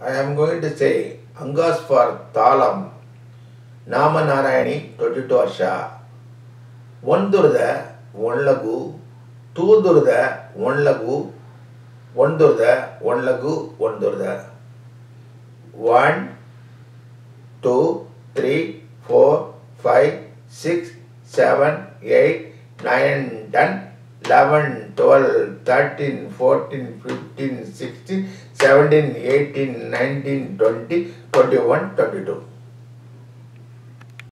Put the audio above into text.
I am going to say Angas for Talam. Naama Narayani 22 Asha. One Durda, one laghu, two Durda, one laghu, one Durda, one laghu, one Durda. One, two, three, four, five, six, seven, eight, nine, ten, eleven, twelve, thirteen, fourteen, fifteen, sixteen, seventeen, eighteen, nineteen, twenty, twenty-one, twenty-two.